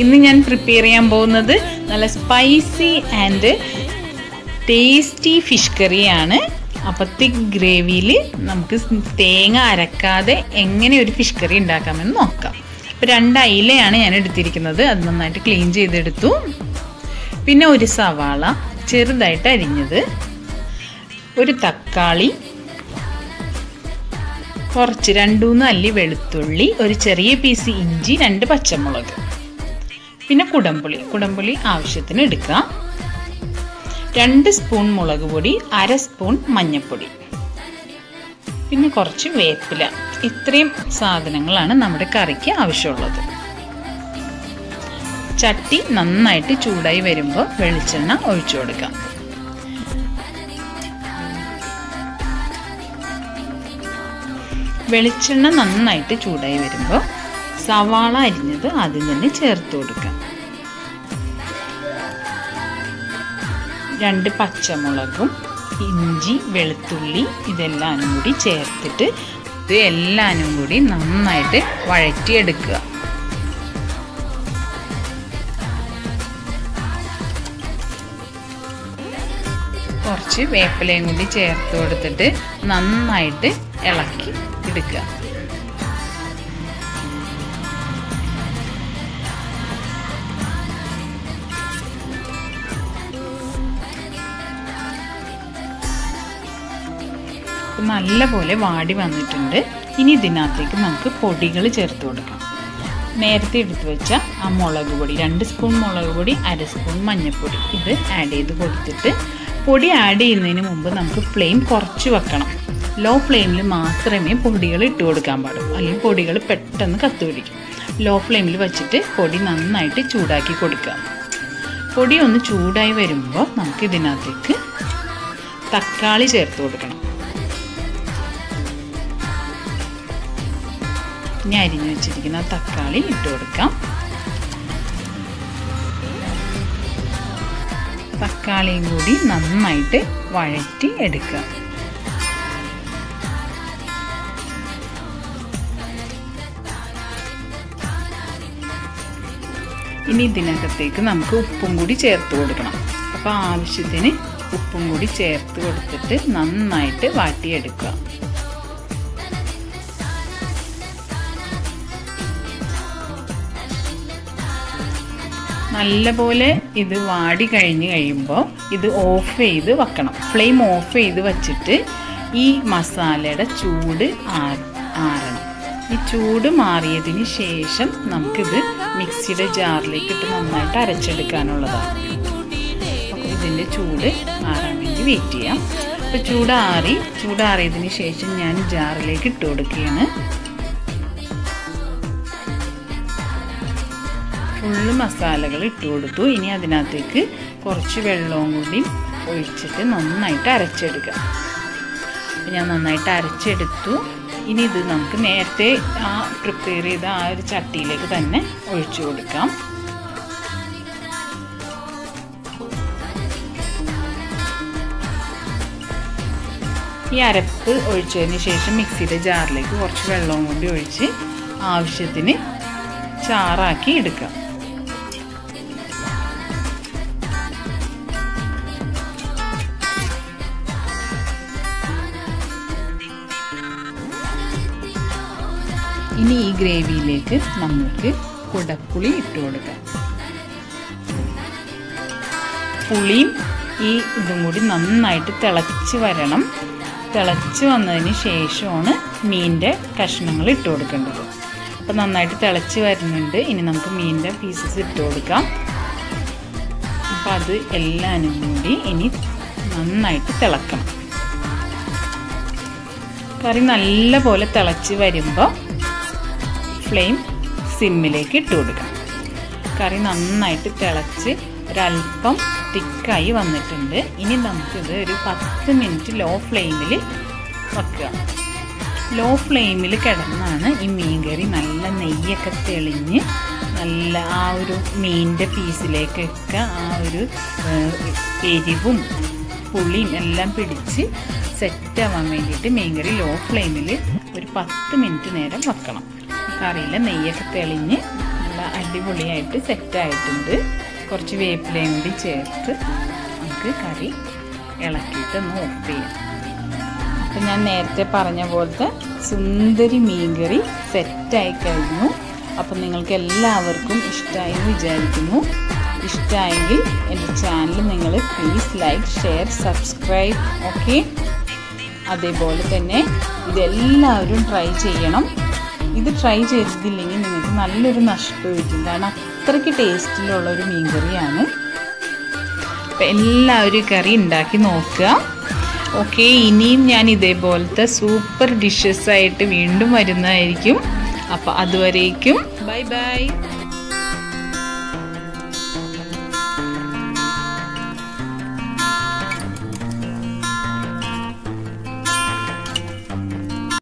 ഇന്ന് ഞാൻ പ്രിപ്പയർ ചെയ്യാൻ പോകുന്നത് നല്ല സ്പൈസി ആൻഡ് ടേസ്റ്റി ഫിഷ് കറിയാണ് അപ്പോൾ തിക് ഗ്രേവിയിൽ നമുക്ക് തേങ്ങ അരക്കാതെ എങ്ങനെ ഒരു ഫിഷ് കറി ഉണ്ടാക്കാമെന്ന് നോക്കാം. ഇപ്പോൾ രണ്ട് അയിലയാണ് ഞാൻ എടുത്തിരിക്കുന്നത്. അത് നന്നായിട്ട് ക്ലീൻ ചെയ്തെടുത്തു. പിന്നെ ഒരു സവാള ചെറുതായിട്ട് അരിഞ്ഞത്. ഒരു തക്കാളി കുറച്ച് രണ്ടു മൂന്ന് അല്ലി വെളുത്തുള്ളി ഒരു ചെറിയ പീസ് ഇഞ്ചി രണ്ട് പച്ചമുളക്. പിന്നെ കുടംപുളി. കുടംപുളി ആവശ്യത്തിന് എടുക്കുക. രണ്ട് സ്പൂൺ മുളക് പൊടി അര സ്പൂൺ മഞ്ഞൾപ്പൊടി പിന്നെ കുറച്ച് വേപ്പില. ഇത്രയും സാധനങ്ങളാണ് നമ്മുടെ കറിക്ക് ആവശ്യമുള്ളത്. ചട്ടി നന്നായിട്ട് ചൂടായി വരുമ്പോൾ വെളിച്ചെണ്ണ ഒഴിച്ചു കൊടുക്കാം വെളിച്ചെണ്ണ നന്നായിട്ട് ചൂടായി വരുമ്പോൾ സവാള അരിഞ്ഞത് ആദ്യം തന്നെ ചേർത്ത് കൊടുക്കാം രണ്ട് പച്ചമുളകും ഇഞ്ചി വെളുത്തുള്ളി ഇതെല്ലാം കൂടി ചേർത്തിട്ട് ഇത് എല്ലാനും കൂടി നന്നായിട്ട് വഴറ്റിയെടുക്കുക. കുറച്ച് വേപ്പിലയും കൂടി ചേർത്ത് കൊടുത്തിട്ട് നന്നായിട്ട് ഇളക്കി എടുക്കുക. നല്ലപോലെ വാടി വന്നിട്ടുണ്ട്. ഇനി ഇതിനകത്തേക്ക് നമുക്ക് പൊടികൾ ചേർത്ത് കൊടുക്കാം. നേരത്തെ എടുത്തു വെച്ച ആ മുളക് പൊടി രണ്ട് സ്പൂൺ മുളക് പൊടി അര സ്പൂൺ മഞ്ഞൾപ്പൊടി ഇത് ആഡ് ചെയ്ത് കൊടുത്തിട്ട് പൊടി ആഡ് ചെയ്യുന്നതിന് മുമ്പ് നമുക്ക് ഫ്ലെയിം കുറച്ച് വെക്കണം. ലോ ഫ്ലെയിമിൽ മാത്രമേ പൊടികൾ ഇട്ട് കൊടുക്കാൻ പാടുള്ളൂ. അല്ലെങ്കിൽ പൊടികൾ പെട്ടെന്ന് കത്തുപിടിക്കും ലോ ഫ്ലെയിമിൽ വെച്ചിട്ട് പൊടി നന്നായിട്ട് ചൂടാക്കി കൊടുക്കുക. പൊടി ഒന്ന് ചൂടായി വരുമ്പോൾ നമുക്ക് ഇതിനകത്തേക്ക് തക്കാളി ചേർത്ത് കൊടുക്കണം. ഇനി അരിഞ്ഞു വെച്ചിരിക്കുന്ന തക്കാളി ഇട്ട് കൊടുക്കാം. തക്കാളിയും കൂടി നന്നായിട്ട് വഴറ്റി എടുക്കുക. ഇനി ഇതിനകത്തേക്ക് നമുക്ക് ഉപ്പും കൂടി ചേർത്ത് കൊടുക്കണം. അപ്പോൾ ആവശ്യത്തിന് ഉപ്പും കൂടി ചേർത്ത് കൊടുത്തിട്ട് നന്നായിട്ട് വാട്ടിയെടുക്കുക നല്ലപോലെ ഇത് വാടി കഴിഞ്ഞ് കഴിയുമ്പോൾ ഇത് ഓഫ് ചെയ്ത് വെക്കണം. ഫ്ലെയിം ഓഫ് ചെയ്ത് വച്ചിട്ട് ഈ മസാലയുടെ ചൂട് ആറണം. ഈ ചൂട് മാറിയതിന് ശേഷം നമുക്കിത് മിക്സിയുടെ ജാറിലേക്ക് ഇട്ട് നന്നായിട്ട് അരച്ചെടുക്കാനുള്ളതാണ്. അപ്പോൾ ഇതിന്റെ ചൂട് ആറാൻ വേണ്ടി വെയിറ്റ് ചെയ്യാം. അപ്പോൾ ചൂടാറി ചൂടാറിയതിന് ശേഷം ഞാൻ ജാറിലേക്ക് ഇട്ട് കൊടുക്കുകയാണ്. ഫുള്ള് മസാലകൾ ഇട്ട് കൊടുത്തു. ഇനി അതിനകത്തേക്ക് കുറച്ച് വെള്ളവും കൂടി ഒഴിച്ചിട്ട് നന്നായിട്ട് അരച്ചെടുക്കുക അപ്പം ഞാൻ നന്നായിട്ട് അരച്ചെടുത്തു. ഇനി ഇത് നമുക്ക് നേരത്തെ ആ പ്രിപ്പയർ ചെയ്ത ആ ഒരു ചട്ടിയിലേക്ക് തന്നെ ഒഴിച്ചു കൊടുക്കാം. ഈ അരപ്പ് ഒഴിച്ചതിന് ശേഷം മിക്സിയുടെ ജാറിലേക്ക് കുറച്ച് വെള്ളവും കൂടി ഒഴിച്ച് ആവശ്യത്തിന് ചാറാക്കി എടുക്കാം. ഇനി ഈ ഗ്രേവിയിലേക്ക് നമുക്ക് കുടപ്പുളി ഇട്ട് കൊടുക്കാം. പുളിയും ഈ ഇതും കൂടി നന്നായിട്ട് തിളച്ച് വരണം. തിളച്ച് വന്നതിന് ശേഷമാണ് മീനിന്റെ കഷ്ണങ്ങൾ ഇട്ട് കൊടുക്കേണ്ടത്. അപ്പോൾ നന്നായിട്ട് തിളച്ച് വരുന്നുണ്ട്. ഇനി നമുക്ക് മീനിന്റെ പീസസ് ഇട്ട് കൊടുക്കാം. അപ്പോൾ അത് എല്ലാനും കൂടി ഇനി നന്നായിട്ട് തിളക്കണം. കറി നല്ല പോലെ തിളച്ച് വരുമ്പോൾ ഫ്ലെയിം സിമ്മിലേക്ക് ഇട്ട് കൊടുക്കാം. കറി നന്നായിട്ട് തിളച്ച് ഒരല്പം തിക്കായി വന്നിട്ടുണ്ട്. ഇനി നമുക്കിത് ഒരു പത്ത് മിനിറ്റ് ലോ ഫ്ലെയിമിൽ വെക്കുക. ലോ ഫ്ലെയിമിൽ കിടന്നാണ് ഈ മീൻ കറി നല്ല നെയ്യൊക്കെ തെളിഞ്ഞ് നല്ല ആ ഒരു മീനിന്റെ പീസിലേക്കൊക്കെ ആ ഒരു എരിവും പുളിയും എല്ലാം പിടിച്ച് സെറ്റ് ആവാൻ വേണ്ടിയിട്ട് മീൻകറി ലോ ഫ്ലെയിമിൽ ഒരു പത്ത് മിനിറ്റ് നേരം വെക്കണം. കറിയിൽ നെയ്യൊക്കെ തെളിഞ്ഞ് നല്ല അടിപൊളിയായിട്ട് സെറ്റായിട്ടുണ്ട്. കുറച്ച് വേപ്പിലയും കൂടി ചേർത്ത് നമുക്ക് കറി ഇളക്കിയിട്ട് ഒന്ന് ഓഫ് ചെയ്യാം. അപ്പം ഞാൻ നേരത്തെ പറഞ്ഞ പോലത്തെ സുന്ദരി മീൻകറി സെറ്റായി കഴിഞ്ഞു. അപ്പം നിങ്ങൾക്ക് എല്ലാവർക്കും ഇഷ്ടമായി എന്ന് വിചാരിക്കുന്നു. ഇഷ്ടമായെങ്കിൽ എന്റെ ചാനൽ നിങ്ങൾ please like share subscribe okay അതേപോലെ തന്നെ ഇതെല്ലാവരും ട്രൈ ചെയ്യണം. ഇത് ട്രൈ ചെയ്തിട്ടില്ലെങ്കിൽ നിങ്ങൾക്ക് നല്ലൊരു നഷ്ടമായിരിക്കും കാരണം അത്രയ്ക്ക് ടേസ്റ്റിലുള്ള ഒരു മീൻ കറിയാണ്. അപ്പം എല്ലാവരും കറി ഉണ്ടാക്കി നോക്കുക. ഓക്കെ ഇനിയും ഞാൻ ഇതേപോലത്തെ സൂപ്പർ ഡിഷസ് ആയിട്ട് വീണ്ടും വരുന്നതായിരിക്കും. അപ്പോൾ അതുവരേക്കും. Bye bye